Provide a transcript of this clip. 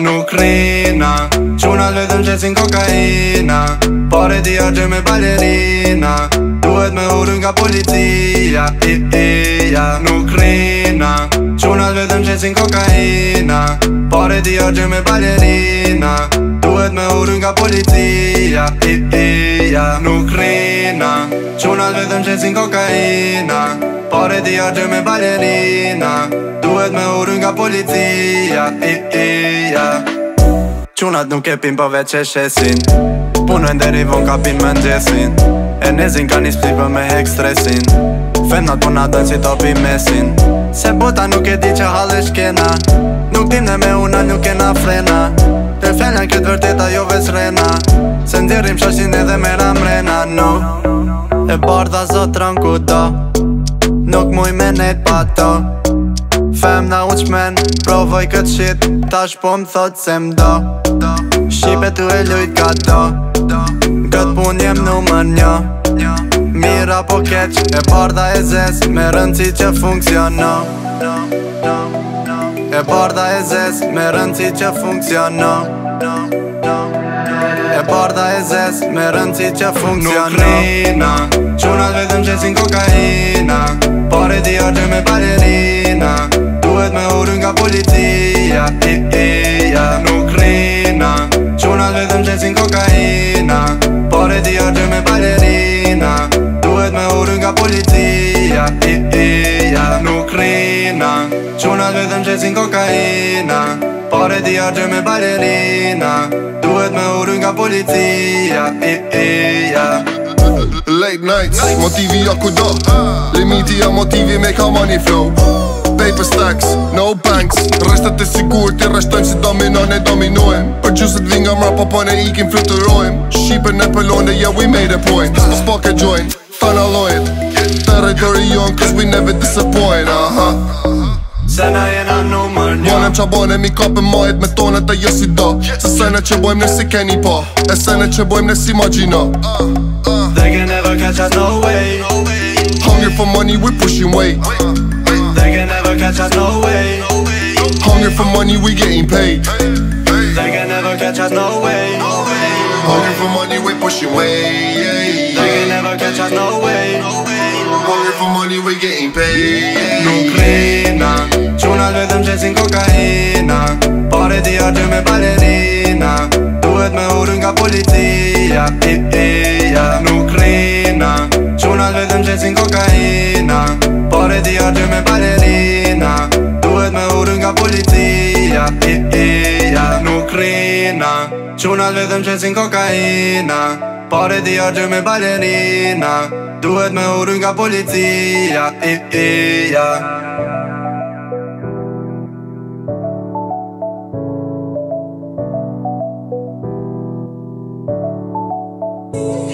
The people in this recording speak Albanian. Nuk rina Qunat vetëm qesin kokaina Pore ti argje me balerina Duhet me hurën nga policia Nuk rina Qunat vetëm qesin kokaina Pore ti argje me balerina Duhet me hurën nga policia ja Nuk rina Qunat vetëm qesin kokaina Pore ti argë me balerina Duhet me urën nga policia I, i, ja Qunat nuk e pim po veq e shesin Punojnë deri vonë pim më ndjesin E nezin ka një plipë me hek stresin Femnat po na dojnë si topi mesin Se bota nuk e di që halë shkena Nuk tim dhe me una nuk e na frena Dhe fjallan këtë vërteta jo veç rena ndirrim qashin edhe me mrena, no E barda zotran ku do Nuk muj me nejt pa to Fem na unë qmen Provoj këtë shit Tash po më thot se do Shqipe tu e lujt ka do Këtë pun jem më njo Mira po keq E barda e zes Me rëndësi që funksionon no. E barda e zes Me rëndësi që funksionon no. Barda e zes, me rëndë që funksionina Nuk rina, qunat vetëm që si në kokaina Pare di orë me balerina Duhet me urën nga policia, i, i, ja Nuk rina, qunat vetëm që si në kokaina Pare di orë me balerina Duhet me urën nga policia, i, i, ja Nuk rina, vetëm qesin kokaina Pare ti argje me balerina Duhet me urun nga policia I, i, ja uh, Late nights, motivi ja ku do Limiti ja motivi me ka money flow Paper stacks, no banks Rështet e sigur ti rështojmë si domino ne dominojmë Për që se nga mra po ne ikim fluturojmë Shqipën e pëllone, yeah we made a point Po s'po ke join, tana lojit Territory on, cause we never disappoint, aha uh -huh. Se na numër një Manem qa bane mi kapën majt me tonet e jësi da Se sene që bojmë ne si keni pa E sene që bojmë ne si magjina They can never catch us no way Hungry for money we pushing weight They can never catch us no way Hungry for money we getting paid They can never catch us no way Hungry for money we pushing weight They can never catch us no way Hungry for money we getting paid qesin kokaina Pare di a me balerina Duhet me urën ka policia I, i, ja, nuk rina Quna të vetëm qesin kokaina Pare di a me balerina Duhet me urën ka policia I, i, ja, nuk rina Quna të vetëm qesin kokaina Pare di a me balerina Duhet me urën ka policia I, i, ja, Thank you.